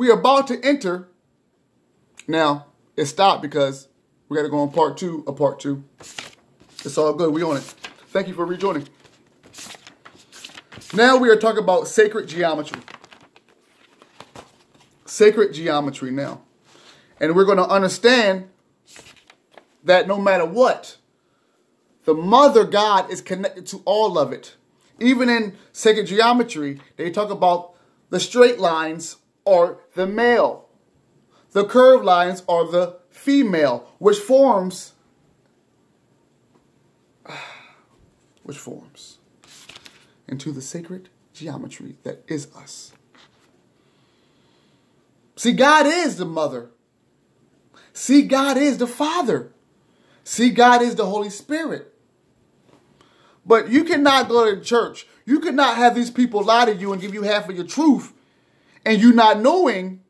we are about to enter. Now, it stopped because we got to go on part two of part two. It's all good. We on it. Thank you for rejoining. Now we are talking about sacred geometry. Sacred geometry now. And we're going to understand that no matter what, the mother God is connected to all of it. Even in sacred geometry, they talk about the straight lines are the male. The curved lines are the female, which forms which forms into the sacred geometry that is us. See, God is the mother. See, God is the Father. See, God is the Holy Spirit. But you cannot go to church. You cannot have these people lie to you and give you half of your truth and you not knowing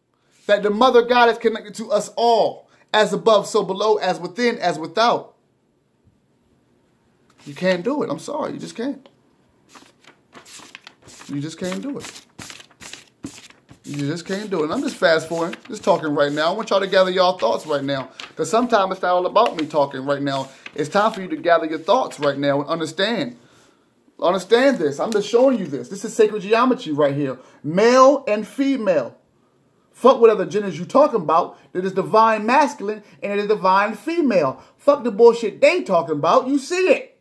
that the mother God is connected to us all, as above, so below, as within, as without. You can't do it. I'm sorry. You just can't. You just can't do it. You just can't do it. And I'm just fast forwarding, just talking right now. I want y'all to gather y'all thoughts right now. Because sometimes it's not all about me talking right now. It's time for you to gather your thoughts right now and understand. Understand this. I'm just showing you this. This is sacred geometry right here. Male and female. Fuck what other genders you talking about. It is divine masculine and it is divine female. Fuck the bullshit they talking about. You see it.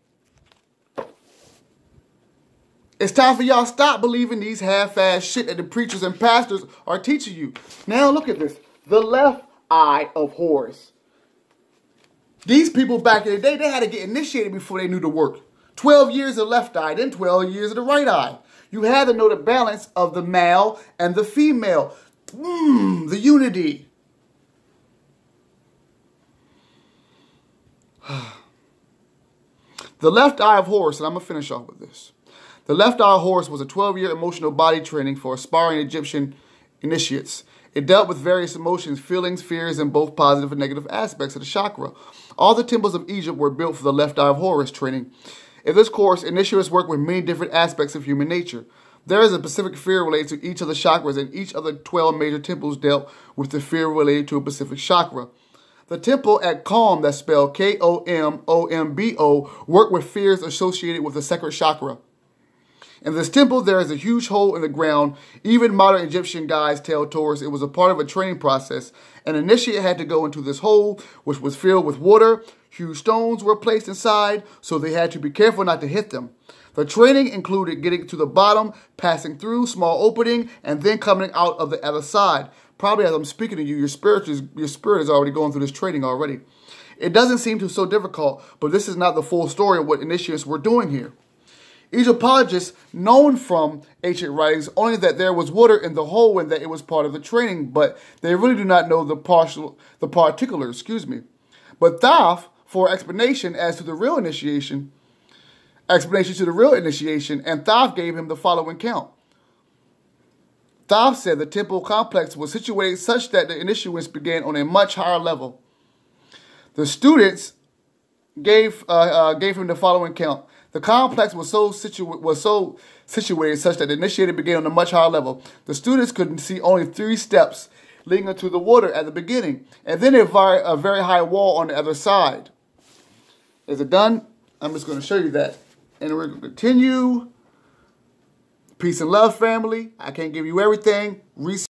It's time for y'all stop believing these half-ass shit that the preachers and pastors are teaching you. Now look at this. The left eye of Horus. These people back in the day, they had to get initiated before they knew the work. 12 years of the left eye, then 12 years of the right eye. You had to know the balance of the male and the female. Mmm, the unity. the left eye of Horus, and I'm going to finish off with this. The left eye Horus was a 12-year emotional body training for aspiring Egyptian initiates. It dealt with various emotions, feelings, fears, and both positive and negative aspects of the chakra. All the temples of Egypt were built for the left eye of Horus training. In this course, initiates work with many different aspects of human nature. There is a specific fear related to each of the chakras, and each of the 12 major temples dealt with the fear related to a specific chakra. The temple at Kom, that's spelled K-O-M-O-M-B-O, worked with fears associated with the sacral chakra. In this temple, there is a huge hole in the ground. Even modern Egyptian guides tell tourists it was a part of a training process. An initiate had to go into this hole, which was filled with water. Huge stones were placed inside, so they had to be careful not to hit them. The training included getting to the bottom, passing through small opening, and then coming out of the other side. Probably as I'm speaking to you, your spirit is, your spirit is already going through this training already. It doesn't seem to so difficult, but this is not the full story of what initiates were doing here. Egyptologists known from ancient writings only that there was water in the hole and that it was part of the training, but they really do not know the partial, the particulars. Excuse me. But Thoth, for explanation as to the real initiation, explanation to the real initiation, and Thoth gave him the following count. Thoth said the temple complex was situated such that the initiations began on a much higher level. The students gave uh, uh, gave him the following count. The complex was so, situ- was so situated such that the initiated began on a much higher level. The students could see only three steps leading into the water at the beginning, and then a very, a very high wall on the other side. Is it done? I'm just going to show you that. And we're going to continue. Peace and love, family. I can't give you everything. Research